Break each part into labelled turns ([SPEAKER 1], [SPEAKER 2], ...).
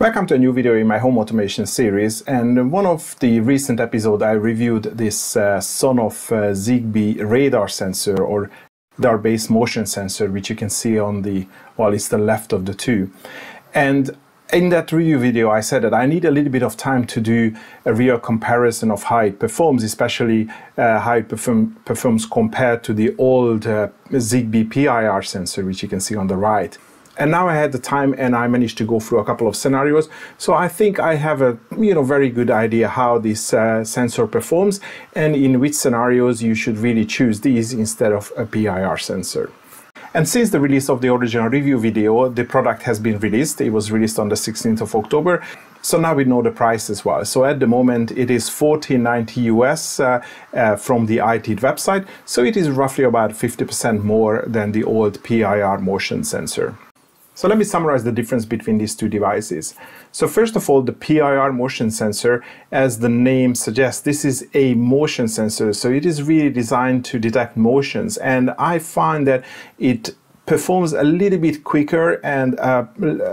[SPEAKER 1] Welcome to a new video in my home automation series and one of the recent episodes I reviewed this uh, Sonoff uh, Zigbee radar sensor or radar based motion sensor which you can see on the well it's the left of the two and in that review video I said that I need a little bit of time to do a real comparison of how it performs especially uh, how it perform, performs compared to the old uh, Zigbee PIR sensor which you can see on the right. And now I had the time and I managed to go through a couple of scenarios. So I think I have a you know very good idea how this uh, sensor performs and in which scenarios you should really choose these instead of a PIR sensor. And since the release of the original review video, the product has been released. It was released on the 16th of October. So now we know the price as well. So at the moment it is 1490 US uh, uh, from the iTead website. So it is roughly about 50% more than the old PIR motion sensor. So let me summarize the difference between these two devices. So first of all, the PIR motion sensor, as the name suggests, this is a motion sensor. So it is really designed to detect motions. And I find that it performs a little bit quicker and uh,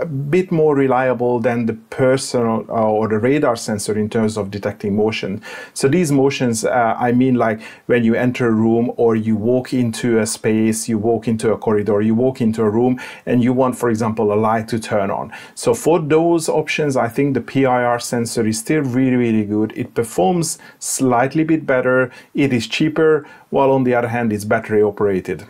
[SPEAKER 1] a bit more reliable than the personal uh, or the radar sensor in terms of detecting motion. So these motions, uh, I mean like when you enter a room or you walk into a space, you walk into a corridor, you walk into a room and you want, for example, a light to turn on. So for those options, I think the PIR sensor is still really, really good. It performs slightly bit better. It is cheaper, while on the other hand, it's battery operated.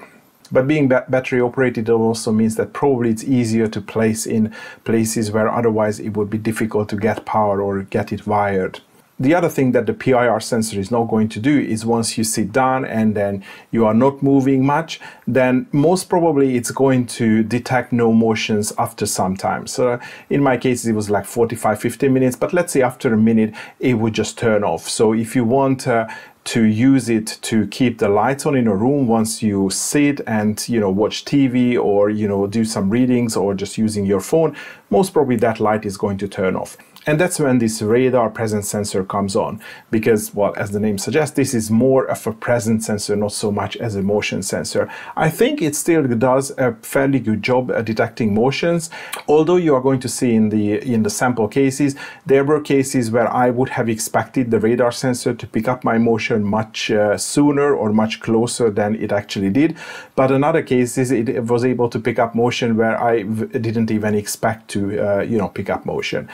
[SPEAKER 1] But being ba battery operated also means that probably it's easier to place in places where otherwise it would be difficult to get power or get it wired. The other thing that the PIR sensor is not going to do is once you sit down and then you are not moving much, then most probably it's going to detect no motions after some time. So in my case, it was like 45, 50 minutes, but let's say after a minute, it would just turn off. So if you want uh, to use it to keep the lights on in a room once you sit and you know watch TV or you know do some readings or just using your phone most probably that light is going to turn off and that's when this radar presence sensor comes on because, well, as the name suggests, this is more of a presence sensor, not so much as a motion sensor. I think it still does a fairly good job at detecting motions, although you are going to see in the, in the sample cases, there were cases where I would have expected the radar sensor to pick up my motion much uh, sooner or much closer than it actually did. But in other cases, it was able to pick up motion where I didn't even expect to, uh, you know, pick up motion.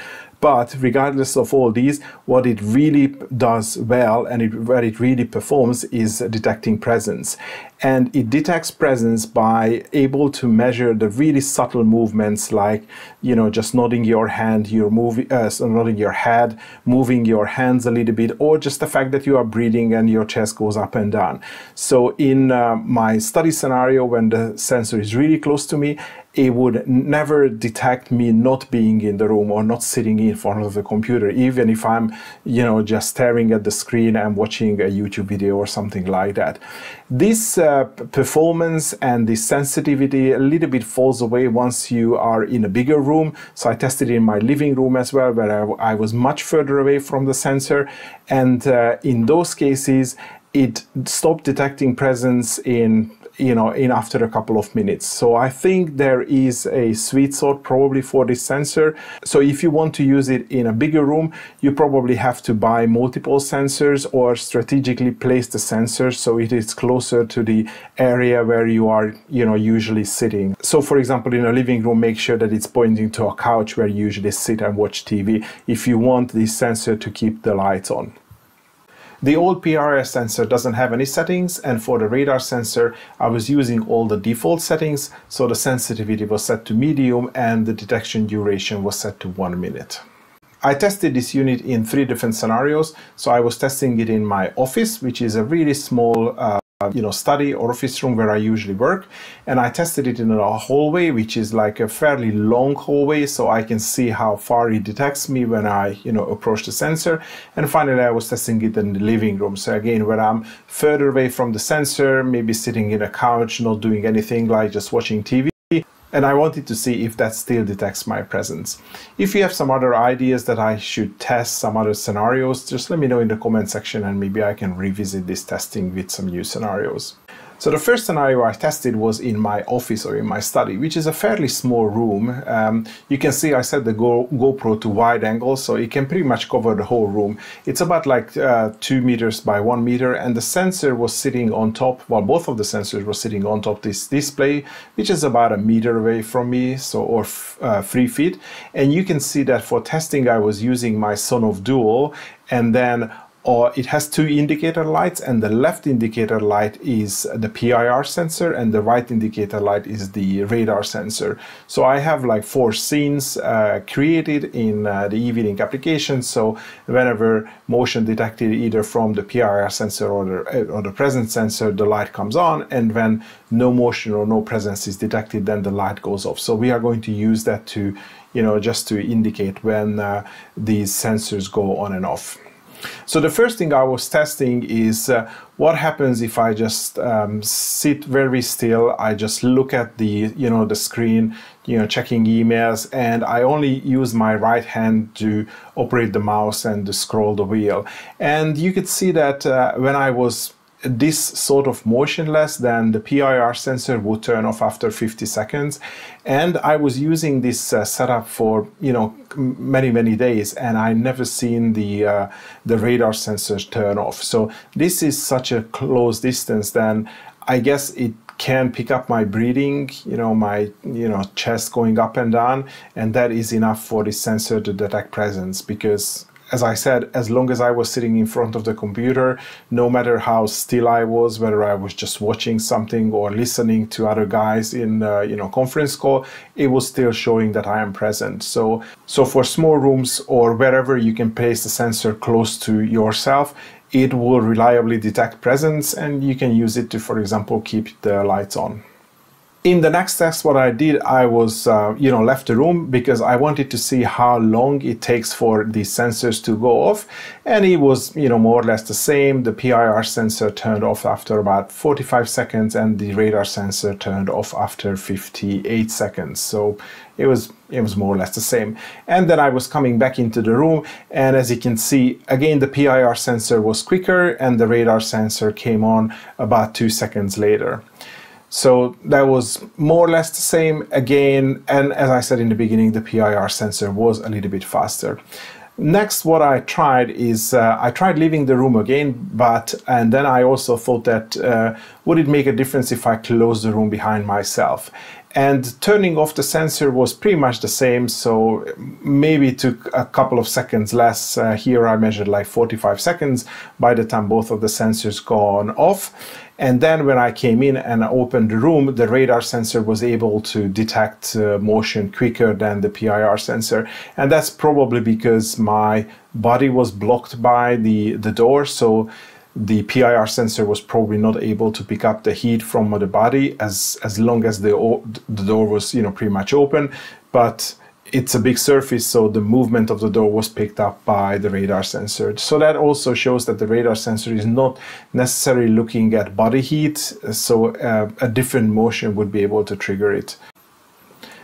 [SPEAKER 1] But regardless of all these, what it really does well and it, where it really performs is detecting presence. And it detects presence by able to measure the really subtle movements like, you know, just nodding your hand, you're moving, uh, nodding your head, moving your hands a little bit, or just the fact that you are breathing and your chest goes up and down. So in uh, my study scenario, when the sensor is really close to me, it would never detect me not being in the room or not sitting in front of the computer, even if I'm, you know, just staring at the screen and watching a YouTube video or something like that. This uh, performance and the sensitivity a little bit falls away once you are in a bigger room. So I tested it in my living room as well, where I, I was much further away from the sensor. And uh, in those cases, it stopped detecting presence in you know in after a couple of minutes. So i think there is a sweet spot probably for this sensor. So if you want to use it in a bigger room you probably have to buy multiple sensors or strategically place the sensors so it is closer to the area where you are you know usually sitting. So for example in a living room make sure that it's pointing to a couch where you usually sit and watch tv if you want this sensor to keep the lights on the old PRS sensor doesn't have any settings and for the radar sensor I was using all the default settings so the sensitivity was set to medium and the detection duration was set to one minute. I tested this unit in three different scenarios. So I was testing it in my office, which is a really small uh, Uh, you know, study or office room where I usually work. And I tested it in a hallway, which is like a fairly long hallway, so I can see how far it detects me when I, you know, approach the sensor. And finally, I was testing it in the living room. So again, when I'm further away from the sensor, maybe sitting in a couch, not doing anything like just watching TV, and I wanted to see if that still detects my presence. If you have some other ideas that I should test, some other scenarios, just let me know in the comment section and maybe I can revisit this testing with some new scenarios. So the first scenario I tested was in my office or in my study, which is a fairly small room. Um, you can see I set the Go GoPro to wide angle, so it can pretty much cover the whole room. It's about like uh, two meters by one meter, and the sensor was sitting on top. Well, both of the sensors were sitting on top of this display, which is about a meter away from me, so or uh, three feet. And you can see that for testing, I was using my Sonoff Duo, and then or it has two indicator lights and the left indicator light is the PIR sensor and the right indicator light is the radar sensor. So I have like four scenes uh, created in uh, the eWeLink application. So whenever motion detected either from the PIR sensor or the, or the presence sensor, the light comes on and when no motion or no presence is detected, then the light goes off. So we are going to use that to, you know, just to indicate when uh, these sensors go on and off. So the first thing I was testing is uh, what happens if I just um, sit very still. I just look at the you know the screen, you know checking emails, and I only use my right hand to operate the mouse and to scroll the wheel. And you could see that uh, when I was this sort of motionless, then the PIR sensor would turn off after 50 seconds. And I was using this uh, setup for you know many many days, and I never seen the uh, the radar sensors turn off. So this is such a close distance. Then I guess it can pick up my breathing, you know, my you know chest going up and down, and that is enough for the sensor to detect presence because as I said, as long as I was sitting in front of the computer, no matter how still I was, whether I was just watching something or listening to other guys in uh, you know conference call, it was still showing that I am present. So so for small rooms or wherever you can place the sensor close to yourself, it will reliably detect presence and you can use it to, for example, keep the lights on in the next test what i did i was uh, you know left the room because i wanted to see how long it takes for the sensors to go off. And it was you know more or less the same. The pir sensor turned off after about 45 seconds and the radar sensor turned off after 58 seconds. So it was it was more or less the same. And then i was coming back into the room and as you can see again the pir sensor was quicker and the radar sensor came on about two seconds later so that was more or less the same again. And as I said in the beginning, the PIR sensor was a little bit faster. Next, what I tried is uh, I tried leaving the room again, but and then I also thought that uh, would it make a difference if I close the room behind myself? And turning off the sensor was pretty much the same so maybe it took a couple of seconds less. Uh, here i measured like 45 seconds by the time both of the sensors gone off. And then when i came in and opened the room the radar sensor was able to detect uh, motion quicker than the pir sensor. And that's probably because my body was blocked by the the door. So the PIR sensor was probably not able to pick up the heat from the body as as long as the the door was you know pretty much open, but it's a big surface, so the movement of the door was picked up by the radar sensor. So that also shows that the radar sensor is not necessarily looking at body heat, so uh, a different motion would be able to trigger it.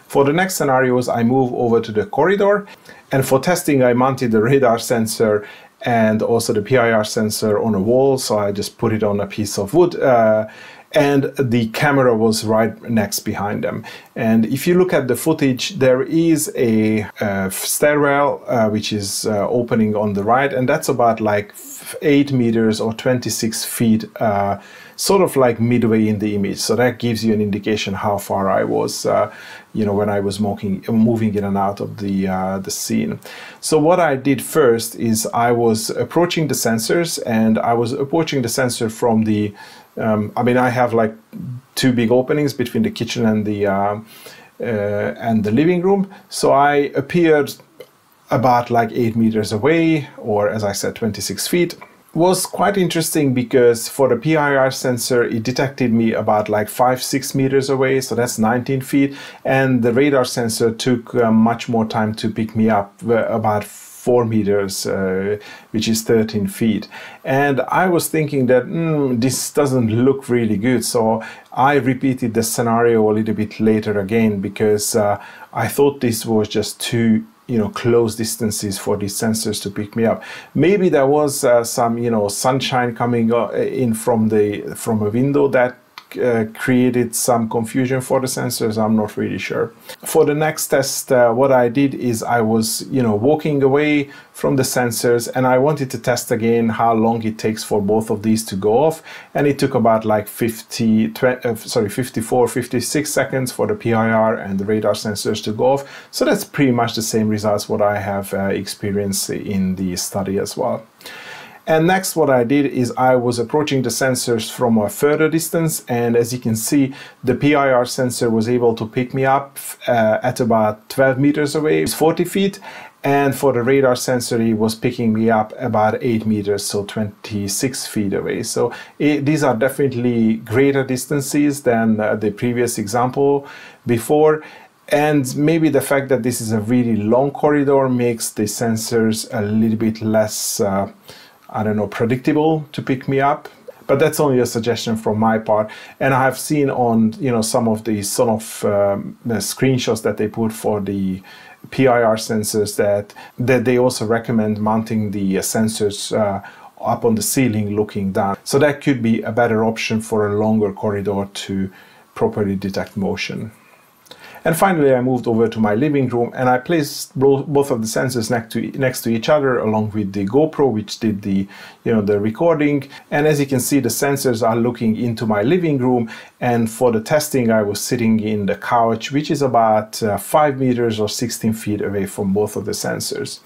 [SPEAKER 1] For the next scenarios, I move over to the corridor, and for testing, I mounted the radar sensor and also the PIR sensor on a wall. So I just put it on a piece of wood. Uh, and the camera was right next behind them. And if you look at the footage, there is a, stairwell uh, which is uh, opening on the right, and that's about like 8 meters or 26 feet uh, sort of like midway in the image. So that gives you an indication how far I was, uh, you know, when I was moving, moving in and out of the, uh, the scene. So what I did first is I was approaching the sensors and I was approaching the sensor from the, um, I mean, I have like two big openings between the kitchen and the, uh, uh and the living room. So I appeared about like eight meters away, or as I said, 26 feet was quite interesting because for the PIR sensor, it detected me about like five, six meters away, so that's 19 feet. And the radar sensor took uh, much more time to pick me up, uh, about four meters, uh, which is 13 feet. And I was thinking that mm, this doesn't look really good. So I repeated the scenario a little bit later again because uh, I thought this was just too you know close distances for these sensors to pick me up maybe there was uh, some you know sunshine coming uh, in from the from a window that uh, created some confusion for the sensors. I'm not really sure. For the next test, uh, what I did is I was, you know, walking away from the sensors and I wanted to test again how long it takes for both of these to go off. And it took about like 50, 20, uh, sorry, 54, 56 seconds for the PIR and the radar sensors to go off. So that's pretty much the same results what I have uh, experienced in the study as well. And next what I did is I was approaching the sensors from a further distance and as you can see the PIR sensor was able to pick me up uh, at about 12 meters away, 40 feet and for the radar sensor it was picking me up about 8 meters so 26 feet away. So it, these are definitely greater distances than uh, the previous example before and maybe the fact that this is a really long corridor makes the sensors a little bit less uh, I don't know, predictable to pick me up. But that's only a suggestion from my part. And I have seen on, you know, some of the sort of um, the screenshots that they put for the PIR sensors that, that they also recommend mounting the sensors uh, up on the ceiling looking down. So that could be a better option for a longer corridor to properly detect motion. And finally, I moved over to my living room and I placed both of the sensors next to next to each other, along with the GoPro, which did the you know the recording. And as you can see, the sensors are looking into my living room. And for the testing, I was sitting in the couch, which is about uh, five meters or 16 feet away from both of the sensors.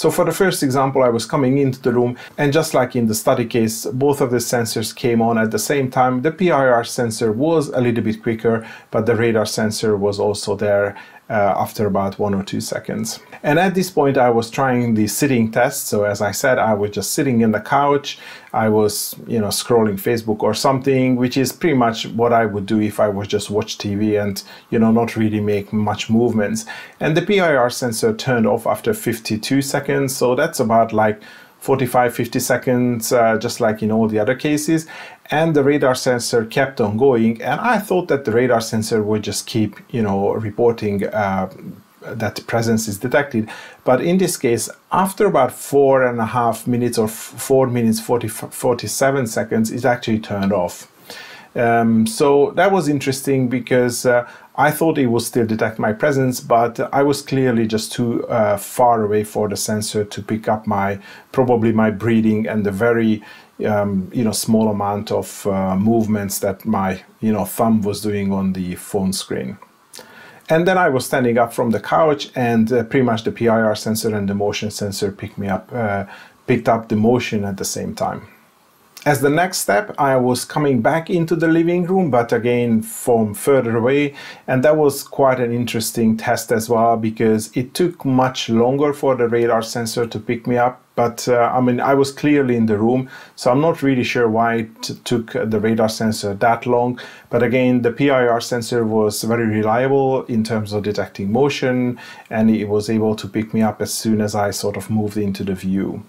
[SPEAKER 1] So for the first example, I was coming into the room and just like in the study case, both of the sensors came on at the same time. The PIR sensor was a little bit quicker, but the radar sensor was also there uh, after about one or two seconds. And at this point, I was trying the sitting test. So as I said, I was just sitting in the couch. I was, you know, scrolling Facebook or something, which is pretty much what I would do if I was just watch TV and, you know, not really make much movements. And the PIR sensor turned off after 52 seconds. So that's about like 45, 50 seconds, uh, just like in all the other cases. And the radar sensor kept on going. And I thought that the radar sensor would just keep, you know, reporting uh, that presence is detected. But in this case, after about four and a half minutes or four minutes, 40, 47 seconds, it actually turned off. Um, so that was interesting because uh, I thought it would still detect my presence, but I was clearly just too uh, far away for the sensor to pick up my probably my breathing and the very um, you know small amount of uh, movements that my you know thumb was doing on the phone screen. And then I was standing up from the couch, and uh, pretty much the PIR sensor and the motion sensor picked me up, uh, picked up the motion at the same time. As the next step, I was coming back into the living room, but again from further away. And that was quite an interesting test as well because it took much longer for the radar sensor to pick me up. But uh, I mean, I was clearly in the room, so I'm not really sure why it took the radar sensor that long. But again, the PIR sensor was very reliable in terms of detecting motion, and it was able to pick me up as soon as I sort of moved into the view.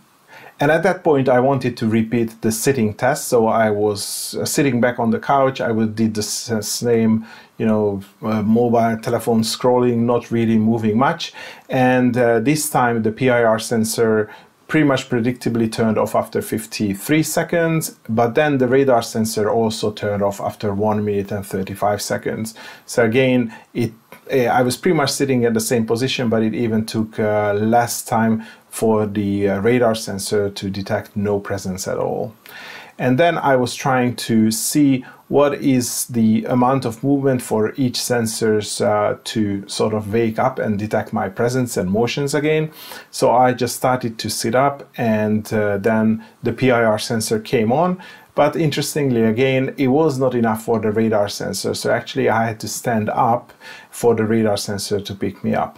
[SPEAKER 1] And at that point, I wanted to repeat the sitting test. So I was uh, sitting back on the couch. I would did the same, you know, uh, mobile telephone scrolling, not really moving much. And uh, this time, the PIR sensor pretty much predictably turned off after 53 seconds, but then the radar sensor also turned off after 1 minute and 35 seconds. So again, it uh, I was pretty much sitting at the same position, but it even took uh, less time for the uh, radar sensor to detect no presence at all. And then I was trying to see what is the amount of movement for each sensors uh, to sort of wake up and detect my presence and motions again. So I just started to sit up and uh, then the PIR sensor came on. But interestingly, again, it was not enough for the radar sensor. So actually I had to stand up for the radar sensor to pick me up.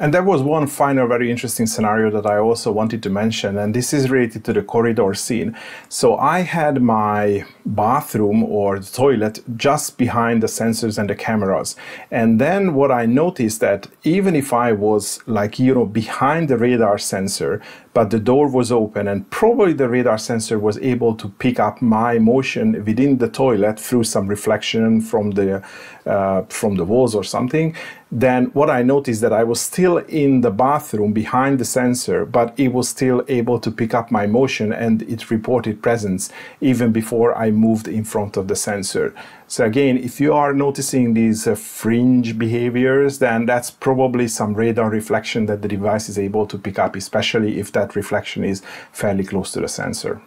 [SPEAKER 1] And there was one final very interesting scenario that I also wanted to mention, and this is related to the corridor scene. So I had my bathroom or the toilet just behind the sensors and the cameras. And then what I noticed that even if I was like, you know, behind the radar sensor, but the door was open and probably the radar sensor was able to pick up my motion within the toilet through some reflection from the uh, from the walls or something then what I noticed that I was still in the bathroom behind the sensor, but it was still able to pick up my motion and it reported presence even before I moved in front of the sensor. So again, if you are noticing these uh, fringe behaviors, then that's probably some radar reflection that the device is able to pick up, especially if that reflection is fairly close to the sensor.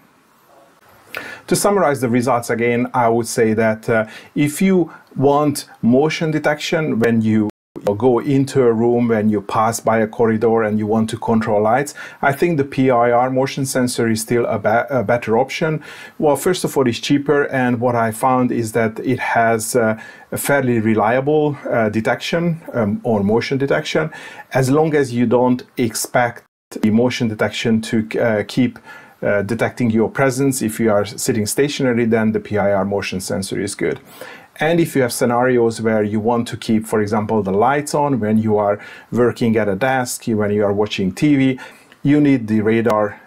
[SPEAKER 1] To summarize the results again, I would say that uh, if you want motion detection when you go into a room when you pass by a corridor and you want to control lights, I think the PIR motion sensor is still a, a better option. Well, first of all, it's cheaper, and what I found is that it has uh, a fairly reliable uh, detection um, or motion detection, as long as you don't expect the motion detection to uh, keep uh, detecting your presence. If you are sitting stationary, then the PIR motion sensor is good. And if you have scenarios where you want to keep, for example, the lights on when you are working at a desk, when you are watching TV, you need the radar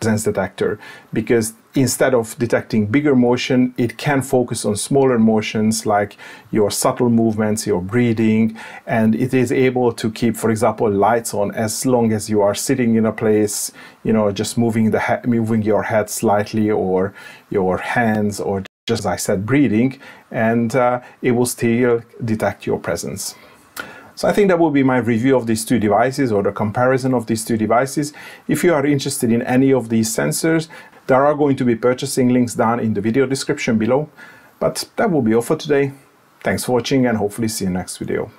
[SPEAKER 1] presence detector. Because instead of detecting bigger motion, it can focus on smaller motions like your subtle movements, your breathing, and it is able to keep, for example, lights on as long as you are sitting in a place, you know, just moving the moving your head slightly or your hands or just as I said, breathing, and uh, it will still detect your presence. So I think that will be my review of these two devices or the comparison of these two devices. If you are interested in any of these sensors, there are going to be purchasing links down in the video description below. But that will be all for today. Thanks for watching and hopefully see you next video.